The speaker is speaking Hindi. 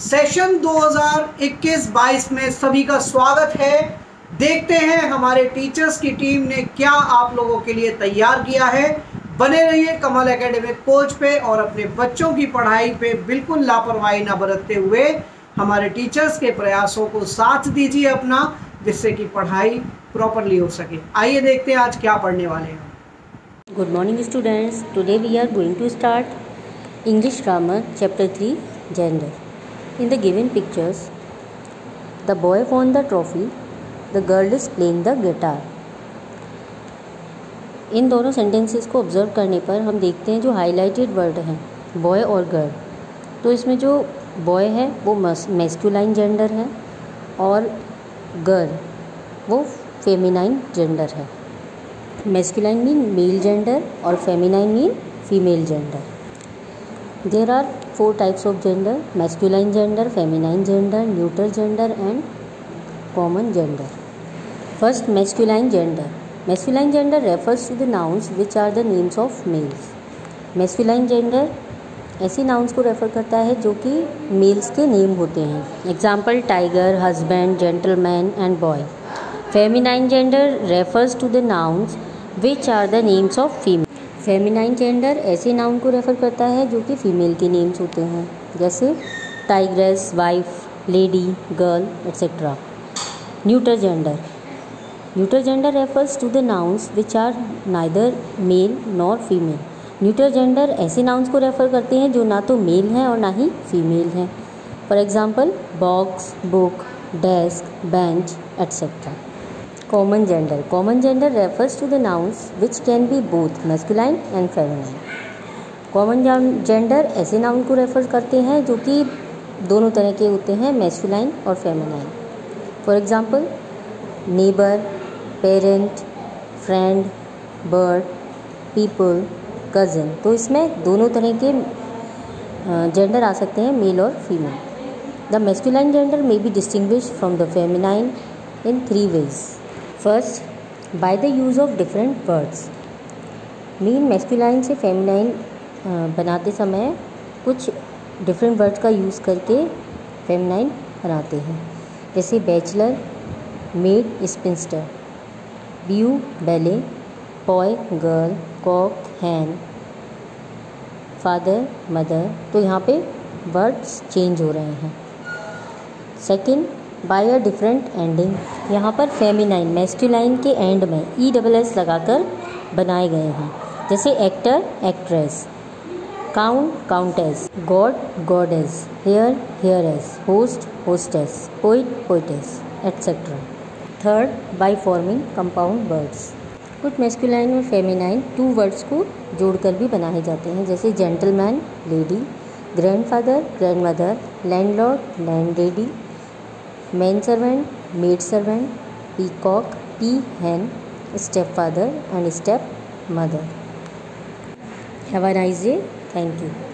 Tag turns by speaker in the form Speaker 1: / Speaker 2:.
Speaker 1: सेशन 2021-22 में सभी का स्वागत है। देखते हैं हमारे टीचर्स की टीम ने क्या आप लोगों के लिए तैयार किया है। बने रहिए कमल एकेडमिक कोच पे और अपने बच्चों की पढ़ाई पे बिल्कुल लापरवाही ना बरतते हुए हमारे टीचर्स के प्रयासों को साथ दीजिए अपना, जिससे कि पढ़ाई प्रॉपरली हो सके। आइए देखते हैं आज क्या पढ़ने वाले हैं।
Speaker 2: Good morning students Today we are going to start English grammar, chapter 3 gender. In the given pictures the boy won the trophy, the girl is playing the guitar. इन दोनों सेंटेंसेस को ऑब्ज़र्व करने पर हम देखते हैं जो हाईलाइटेड वर्ड हैं बॉय और गर्ल तो इसमें जो बॉय है वो मेस्क्यूलाइन जेंडर है और गर्ल वो फेमिनाइन जेंडर है. मेस्क्यूलाइन मीन मेल जेंडर और feminine mean female gender there are four types of gender masculine gender feminine gender neuter gender and common gender first masculine gender masculine gender refers to the nouns which are the names of males masculine gender ऐसी नाउंस को रेफर करता है जो कि मेल्स के नेम होते हैं. Example tiger husband gentleman and boy feminine gender refers to the nouns which are the names of female feminine gender ऐसे नाउन को रेफर करता है जो कि फीमेल के नेम्स होते हैं, जैसे tigress wife lady girl etcetera neuter gender neuter gender refers to the nouns which are neither male nor female neuter gender ऐसे नाउन्स को रेफर करते हैं जो ना तो मेल हैं और ना ही फीमेल हैं। For example box book desk bench etcetera common gender common gender refers to the nouns which can be both masculine and feminine common gender ऐसे नाउन को रेफर करते हैं जो कि दोनों तरह के होते हैं मेस्कुलाइन और feminine for example neighbour parent friend bird people cousin तो इसमें दोनों तरह के जेंडर आ सकते हैं मेल और female the masculine gender may be distinguished from the feminine in three ways first by the use of different words mean masculine से फेमिनाइन बनाते समय कुछ डिफरेंट वर्ड्स का यूज़ करके फेमिनाइन बनाते हैं। जैसे bachelor maid spinster beau belle boy girl cock hen father mother तो यहाँ पे वर्ड्स चेंज हो रहे हैं। Second by a different ending यहाँ पर फेमिनाइन मेस्कुलाइन के एंड में ई डबल एस लगाकर बनाए गए हैं। जैसे actor actress count countess god goddess heir heiress host hostess poet poetess etcetera third by forming compound words कुछ मेस्कुलाइन और फेमिनाइन टू वर्ड्स को जोड़कर भी बनाए जाते हैं। जैसे gentleman lady grandfather grandmother landlady manservant maidservant peacock peahen stepfather and stepmother have a nice day thank you